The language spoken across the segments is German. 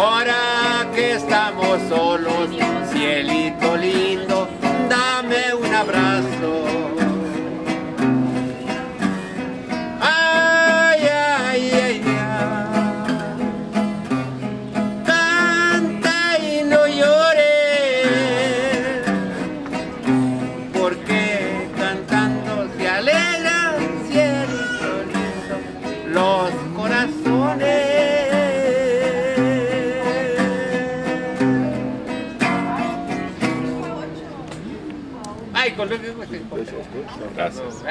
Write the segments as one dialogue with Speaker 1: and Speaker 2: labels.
Speaker 1: Ahora que estamos solos, que Gracias.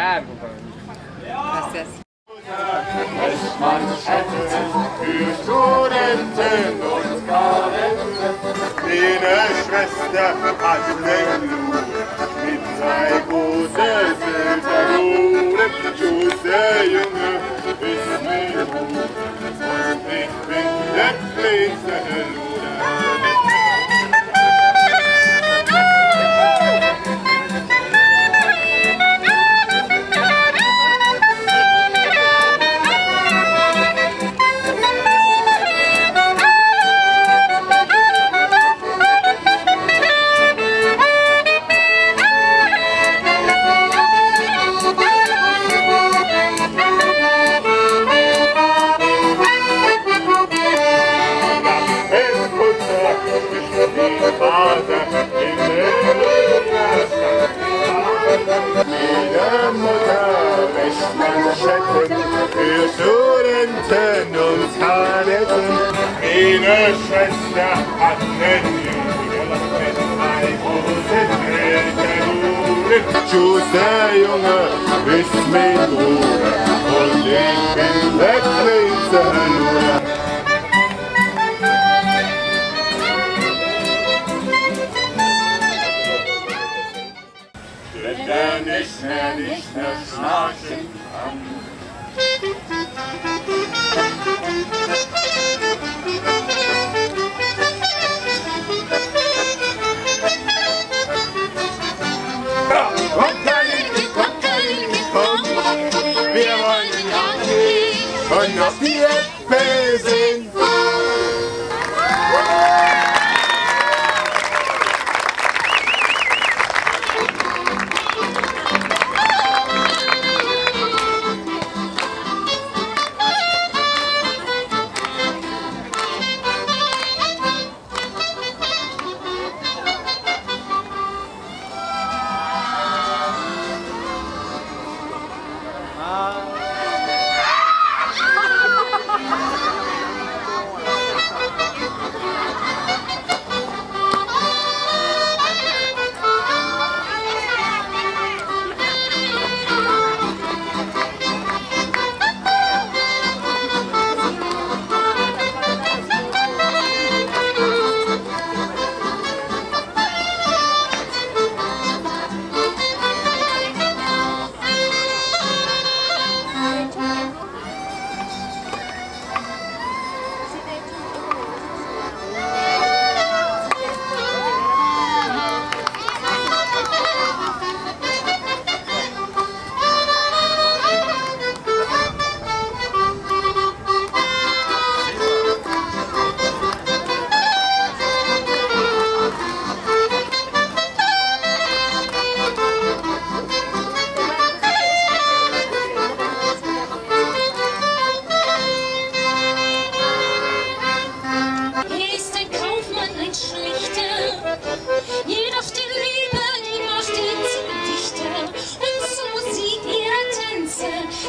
Speaker 2: Gracias.
Speaker 3: Für Studenten und Kadenten, meine Schwester hat Lud mit zwei großen Silberruden. Schuss der Junge ist mir gut und ich bin der kleinste Kadetten. Meine Schwester hat einen Jungen mit zwei großen Elternhuren. Schuss der Junge ist ja und auf die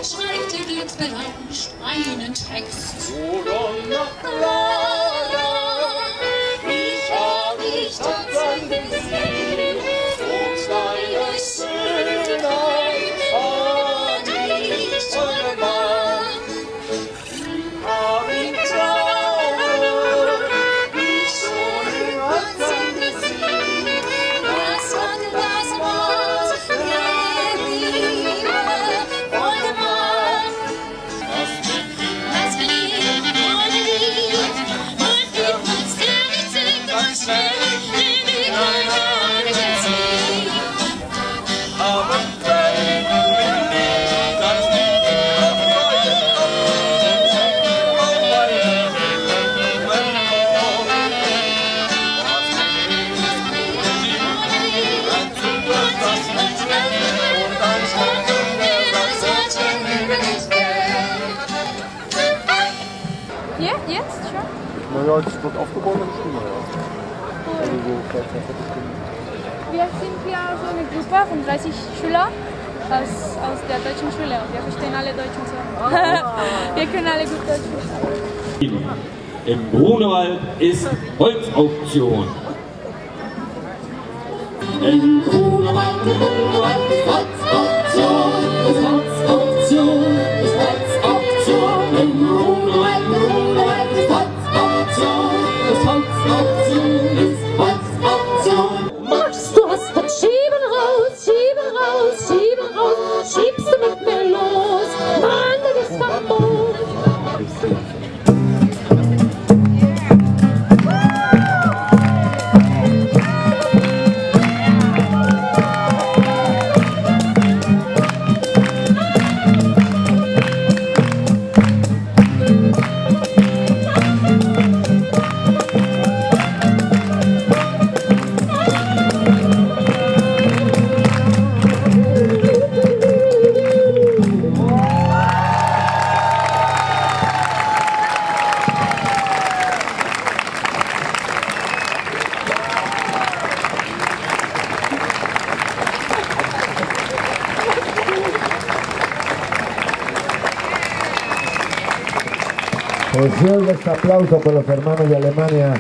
Speaker 4: schreibt er glücksberauscht einen Text. Ich
Speaker 5: jetzt schon?
Speaker 6: Naja, es wird aufgebaut und schon mal, ja. Also so vielleicht eine Viertelstunde.
Speaker 5: Wir sind ja so eine Gruppe von 30 Schülern aus, aus der deutschen Schule wir verstehen alle Deutsch und so. wir können alle gut Deutsch verstehen.
Speaker 4: Im Grunewald ist Holzauktion. Im Grunewald, im Grunewald ist Holzauktion, ist Holzauktion.
Speaker 7: Yo les aplauso por los hermanos de Alemania